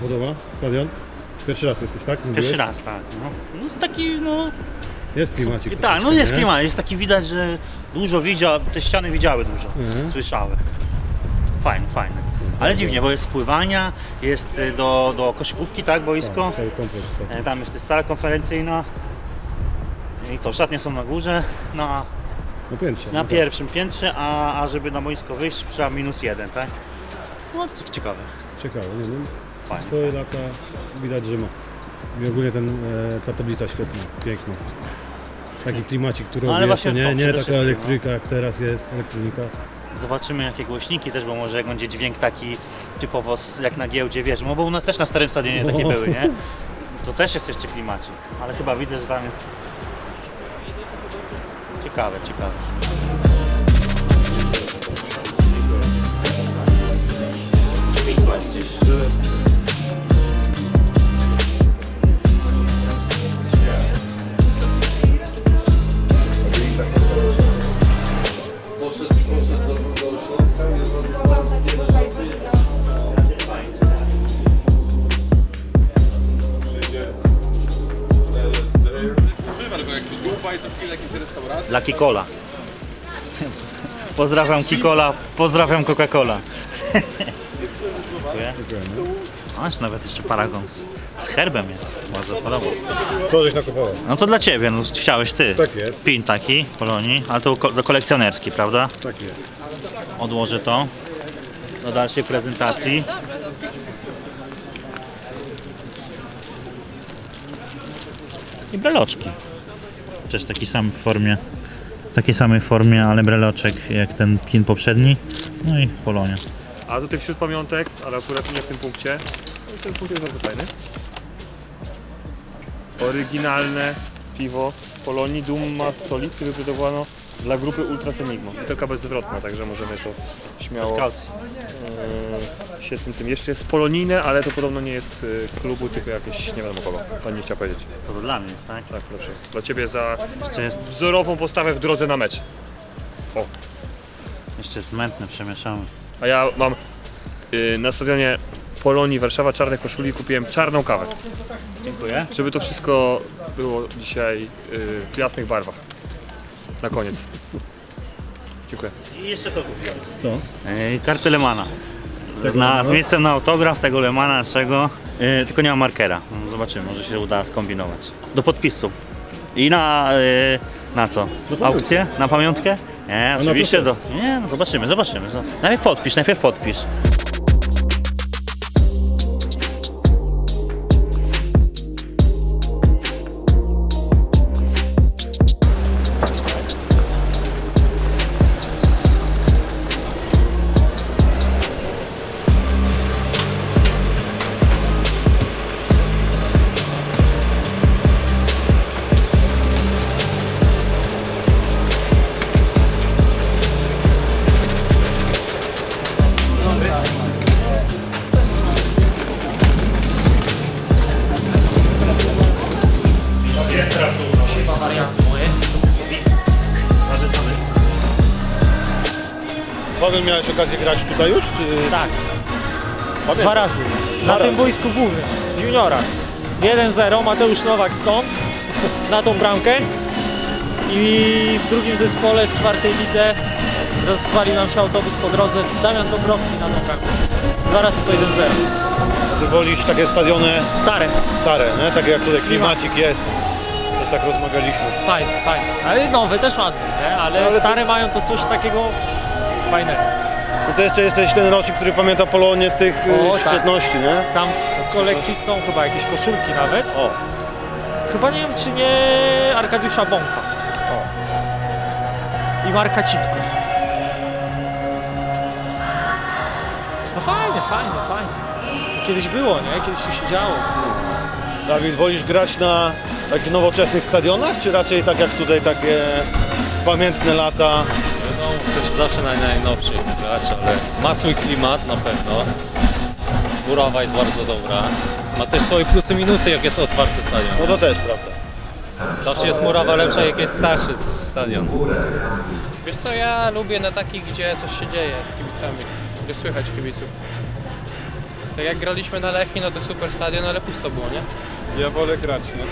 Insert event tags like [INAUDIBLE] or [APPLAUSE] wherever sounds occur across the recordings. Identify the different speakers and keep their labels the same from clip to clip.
Speaker 1: Podoba stadion? Pierwszy raz jesteś, tak? Mówiłeś?
Speaker 2: Pierwszy raz, tak. No, no taki, no...
Speaker 1: Jest klimacik.
Speaker 2: Tak, no jest
Speaker 1: nie?
Speaker 2: klimat, jest taki widać, że dużo widział, te ściany widziały dużo,
Speaker 1: Mhm.
Speaker 2: słyszały. Fajnie, fajnie. Ale dziwnie, bo jest spływania, jest y, do, do koszykówki, tak, boisko.
Speaker 1: Tak, kompleks taki.
Speaker 2: E, Tam jest sala konferencyjna. I co, szatnie są na górze, na,
Speaker 1: No piętrze.
Speaker 2: na
Speaker 1: no tak.
Speaker 2: pierwszym piętrze, a, a żeby na boisko wyjść trzeba minus jeden, tak? No ciekawe,
Speaker 1: Ciekawe, nie wiem.
Speaker 2: Fajnie.
Speaker 1: Swoje lata widać, że ma. I ogólnie ten, e, ta tablica świetna, piękna. Taki klimacik, który
Speaker 2: No, ale
Speaker 1: robi
Speaker 2: właśnie
Speaker 1: nie, nie taka elektryka jak teraz jest, elektronika.
Speaker 2: Zobaczymy jakie głośniki też, bo może jak będzie dźwięk taki typowo z- jak na giełdzie, wiesz, no bo u nas też na starym stadionie takie
Speaker 1: No.
Speaker 2: były, nie? [LAUGHS] To też jest jeszcze klimacik, ale chyba widzę, że tam jest ciekawe, ciekawe.
Speaker 3: Używa
Speaker 2: Lucky Cola. Pozdrawiam Kikola, pozdrawiam Coca-Cola. Dziękuję. Aż nawet jeszcze paragon z, z herbem jest. Bardzo podoba.
Speaker 1: Co żeś nakupował?
Speaker 2: No to dla ciebie, no chciałeś ty.
Speaker 1: Tak jest.
Speaker 2: Pin taki, Polonii, ale to ko- kolekcjonerski, prawda?
Speaker 1: Tak jest.
Speaker 2: Odłożę to do dalszej prezentacji. I breloczki. Też taki sam w formie, w takiej samej formie, ale breloczek jak ten pin poprzedni. No i Polonia.
Speaker 4: A tutaj wśród pamiątek, ale akurat nie w tym punkcie. No, ten punkt jest bardzo fajny. Oryginalne piwo Polonii Dumma z stolicy wybudowano dla grupy Ultras Enigma. Butelka bezzwrotna, także możemy to śmiało e, się tym tym. Jeszcze jest polonijne, ale to podobno nie jest e, klubu, tylko jakieś nie wiadomo kogo. Pan nie chciał powiedzieć.
Speaker 2: Co to dla mnie jest, tak?
Speaker 4: Tak, proszę. Dla Ciebie za
Speaker 2: Jeszcze jest,
Speaker 4: wzorową postawę w drodze na mecz. O,
Speaker 2: jeszcze jest mętne, przemieszamy.
Speaker 4: A ja mam y, na stadionie Polonii Warszawa czarnej koszuli kupiłem czarną kawę.
Speaker 2: Dziękuję.
Speaker 4: Żeby to wszystko było dzisiaj y, w jasnych barwach. Na koniec. Dziękuję.
Speaker 2: I jeszcze to kupiłem.
Speaker 1: Co?
Speaker 2: E, kartę Lemana. Na, z miejscem na autograf tego Lemana naszego, e, tylko nie ma markera. No, Zobaczymy, może się uda skombinować. Do podpisu. I na, e, na co? Aukcję? Na pamiątkę? Nie, oczywiście do... Nie, no zobaczymy, zobaczymy. No, Najpierw podpisz, najpierw podpisz.
Speaker 1: Paweł, miałeś okazję grać tutaj już? Czy...
Speaker 5: Tak,
Speaker 1: Pamiętam.
Speaker 5: dwa razy. Na
Speaker 1: razy.
Speaker 5: tym boisku głównym, w juniorach. 1-0, Mateusz Nowak stąd, na tą bramkę. I w drugim zespole, w czwartej lidze, rozwalił nam się autobus po drodze. Damian Dąbrowski na tą bramkę. Dwa razy po 1-0.
Speaker 1: Ty wolisz takie stadiony
Speaker 5: Stare,
Speaker 1: stare, nie? Takie jak tutaj klimacik jest. Tak rozmawialiśmy.
Speaker 5: fajne, fajne. Ale nowe też ładne, nie? Ale,
Speaker 1: Ale to-
Speaker 5: stare mają to coś takiego fajnego.
Speaker 1: No to jeszcze jesteś ten rocznik, który pamięta Polonię z tych
Speaker 5: O,
Speaker 1: o,
Speaker 5: tak.
Speaker 1: świetności, nie?
Speaker 5: Tam w kolekcji są chyba jakieś koszulki nawet.
Speaker 1: O,
Speaker 5: Chyba nie wiem, czy nie Arkadiusza Bąka. I Marka Citko. No fajnie, fajnie, fajnie. Kiedyś było, nie? Kiedyś tu się działo.
Speaker 1: Dawid, wolisz grać na takich nowoczesnych stadionach, czy raczej tak jak tutaj takie pamiętne lata?
Speaker 6: No, też zawsze na najnowszych grać, ale ma swój klimat na pewno. Murawa jest bardzo dobra. Ma też swoje plusy minusy, jak jest otwarty stadion.
Speaker 1: No to też, prawda.
Speaker 6: Zawsze jest murawa lepsza, jak jest starszy stadion.
Speaker 7: Wiesz co, ja lubię na takich, gdzie coś się dzieje z kibicami, gdzie słychać kibiców. Tak jak graliśmy na Lechii, no to super stadion, ale pusto było, nie?
Speaker 3: Ja wolę grać, nie?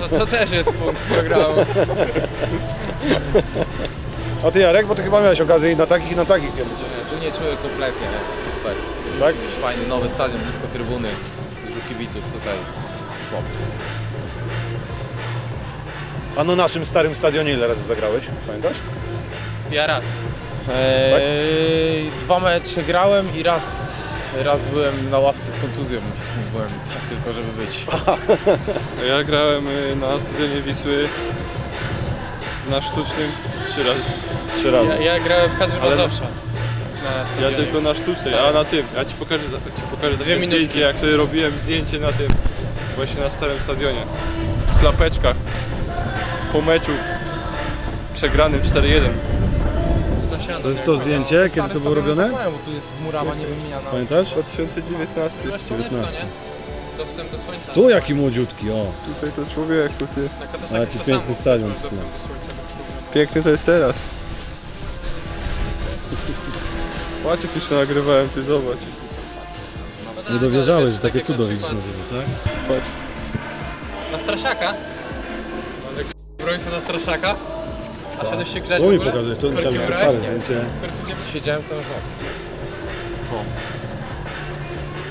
Speaker 7: No to też jest punkt programu.
Speaker 1: A ty Jarek, bo ty chyba miałeś okazję i na takich i na takich kiedyś.
Speaker 6: Nie, tu nie czuję kompletnie, nie? Pustego.
Speaker 1: Tak?
Speaker 6: Jakiś fajny nowy stadion blisko trybuny. Dużo kibiców tutaj. Słabo.
Speaker 1: A na naszym starym stadionie ile razy zagrałeś? Pamiętasz?
Speaker 7: Ja raz.
Speaker 8: Eee, dwa mecze grałem i raz, raz byłem na ławce z kontuzją. Byłem tak tylko, żeby być.
Speaker 3: Ja grałem y, na stadionie Wisły na sztucznym trzy razy.
Speaker 1: Trzy razy.
Speaker 7: Ja, ja grałem w kadrze
Speaker 3: Ale-.
Speaker 7: Na
Speaker 3: Ja tylko na sztucznej, a na tym. Ja ci pokażę, ci pokażę takie
Speaker 7: minutki.
Speaker 3: zdjęcie, jak sobie robiłem zdjęcie na tym, właśnie na starym stadionie. W klapeczkach. Po meczu przegranym 4-1.
Speaker 1: To jest to zdjęcie, kiedy to było robione?
Speaker 8: Mają, bo tu jest murawa niewymieniana.
Speaker 1: Pamiętasz?
Speaker 3: 2019.
Speaker 7: Słoneczko, nie? Dostęp do słońca.
Speaker 1: Tu jaki młodziutki, o.
Speaker 3: Tutaj to człowieku, ty.
Speaker 1: Jaki
Speaker 7: to
Speaker 1: piękny stadion.
Speaker 7: Dostęp do słońca.
Speaker 3: Piękny to jest teraz. Patrz jak jeszcze nagrywałem, ty zobacz.
Speaker 1: Nie dowierzałeś, że takie cudo widzisz na tak?
Speaker 3: Patrz.
Speaker 7: Na Straszaka? Ale brońca na Straszaka? A siadłeś się grzać w
Speaker 1: mi
Speaker 7: ogóle?
Speaker 1: pokazujesz, to myślałem, że to stare zdjęcie.
Speaker 8: Siedziałem cały czas.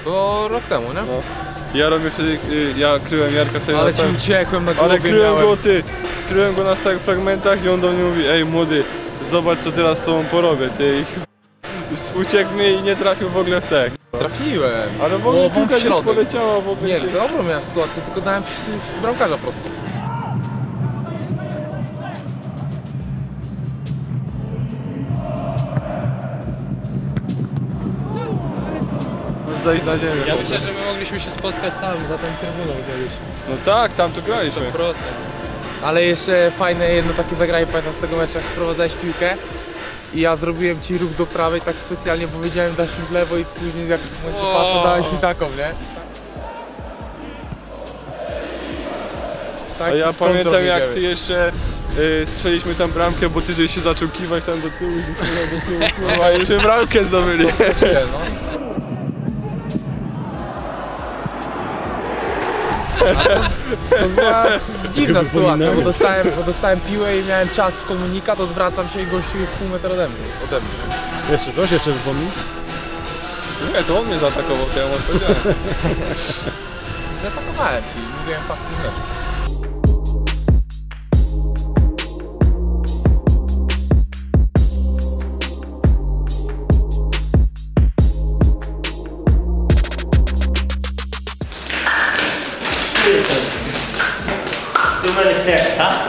Speaker 8: To rok temu, nie?
Speaker 3: Ja robię wtedy, y, ja kryłem Jarka wtedy
Speaker 8: Ale
Speaker 3: na
Speaker 8: ci uciekłem na głowie
Speaker 3: Ale kryłem
Speaker 8: miałem.
Speaker 3: go ty, kryłem go na stałych fragmentach i on do mnie mówi, ej młody, zobacz co teraz z tobą porobię, ty i [LAUGHS] ch- uciekł mnie i nie trafił w ogóle w tek.
Speaker 8: Trafiłem.
Speaker 3: Ale w ogóle
Speaker 8: Głową
Speaker 3: piłka
Speaker 8: w
Speaker 3: gdzieś
Speaker 8: środek.
Speaker 3: poleciała w ogóle
Speaker 8: Nie,
Speaker 3: gdzieś.
Speaker 8: dobrą miałem sytuację, tylko dałem w, w bramkarza prosto.
Speaker 3: Zejść na ziemię.
Speaker 7: Ja myślę, że my mogliśmy się spotkać tam, za tą trybuną kiedyś.
Speaker 3: No tak, tam to graliśmy.
Speaker 7: 100%.
Speaker 8: Ale jeszcze fajne jedno takie zagranie, pamiętam z tego meczu, jak wprowadzałeś piłkę i ja zrobiłem ci ruch do prawej tak specjalnie, powiedziałem dać mi w lewo i później jak w momencie
Speaker 7: O.
Speaker 8: pasa dałeś mi taką, nie?
Speaker 3: A
Speaker 8: Tak,
Speaker 3: ja pamiętam jak ty jeszcze y, strzeliśmy tam bramkę, bo ty żeś się zaczął kiwać tam do tyłu, do tyłu, do tyłu, kurwa, i już bramkę zdobyli.
Speaker 8: No. To była dziwna sytuacja, bo dostałem, bo dostałem piłę i miałem czas w komunikat, odwracam się i gościu jest pół metra ode mnie. Ode mnie.
Speaker 1: Jeszcze coś, jeszcze wypomnij?
Speaker 3: Nie, to on mnie zaatakował, to ja mu odpowiedziałem. [LAUGHS]
Speaker 8: Zaatakowałem i mówiłem fakty z
Speaker 2: Numer sterca.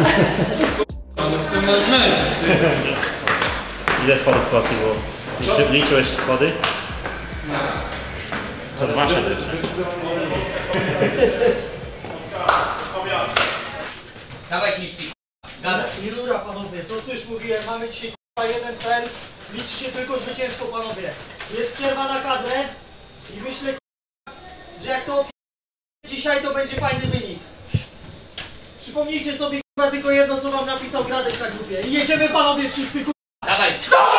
Speaker 7: Ale chcą nas zmęczyć, ty.
Speaker 2: Ile schodów koty było? Liczy, liczyłeś schody? Co dwa sześć.
Speaker 9: I rura panowie, to co już mówiłem, mamy dzisiaj jeden cel, liczy się tylko zwycięstwo panowie. Jest przerwa na kadrę i myślę że jak to dzisiaj to będzie fajny wynik. Przypomnijcie sobie k***a, tylko jedno co wam napisał Gradek na grupie. I jedziemy panowie wszyscy k***a.
Speaker 10: Zespół